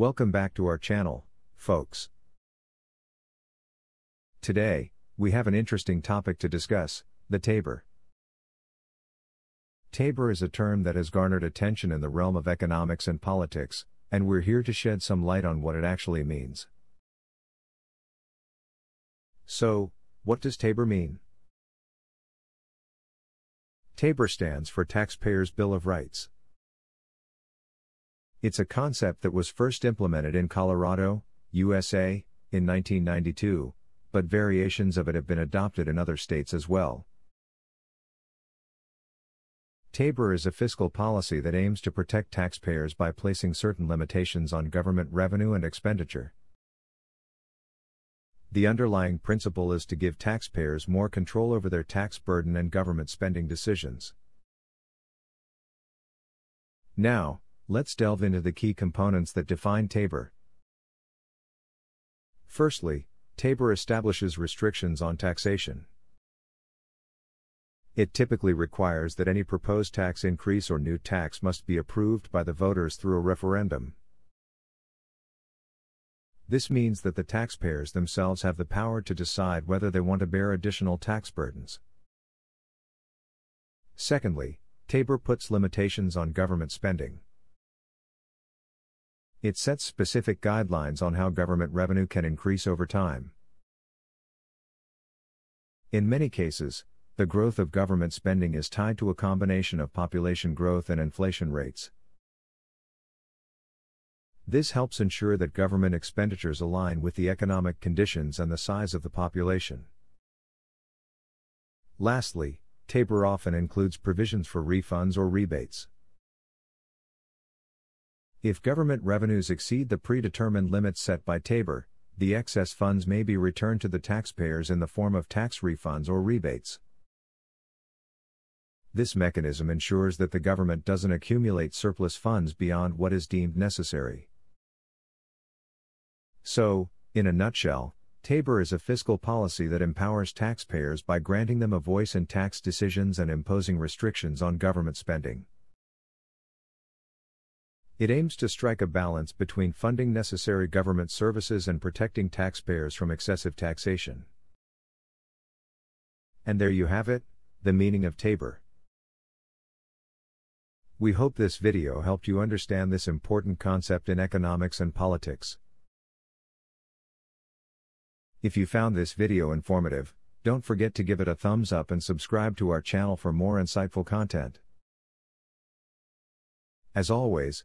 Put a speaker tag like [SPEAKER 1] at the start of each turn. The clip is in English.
[SPEAKER 1] Welcome back to our channel, folks. Today, we have an interesting topic to discuss the Tabor. Tabor is a term that has garnered attention in the realm of economics and politics, and we're here to shed some light on what it actually means. So, what does Tabor mean? Tabor stands for Taxpayers' Bill of Rights. It's a concept that was first implemented in Colorado, USA, in 1992, but variations of it have been adopted in other states as well. Tabor is a fiscal policy that aims to protect taxpayers by placing certain limitations on government revenue and expenditure. The underlying principle is to give taxpayers more control over their tax burden and government spending decisions. Now, Let's delve into the key components that define Tabor. Firstly, Tabor establishes restrictions on taxation. It typically requires that any proposed tax increase or new tax must be approved by the voters through a referendum. This means that the taxpayers themselves have the power to decide whether they want to bear additional tax burdens. Secondly, Tabor puts limitations on government spending. It sets specific guidelines on how government revenue can increase over time. In many cases, the growth of government spending is tied to a combination of population growth and inflation rates. This helps ensure that government expenditures align with the economic conditions and the size of the population. Lastly, Tabor often includes provisions for refunds or rebates. If government revenues exceed the predetermined limits set by Tabor, the excess funds may be returned to the taxpayers in the form of tax refunds or rebates. This mechanism ensures that the government doesn't accumulate surplus funds beyond what is deemed necessary. So, in a nutshell, Tabor is a fiscal policy that empowers taxpayers by granting them a voice in tax decisions and imposing restrictions on government spending. It aims to strike a balance between funding necessary government services and protecting taxpayers from excessive taxation. And there you have it, the meaning of Tabor. We hope this video helped you understand this important concept in economics and politics. If you found this video informative, don't forget to give it a thumbs up and subscribe to our channel for more insightful content. As always,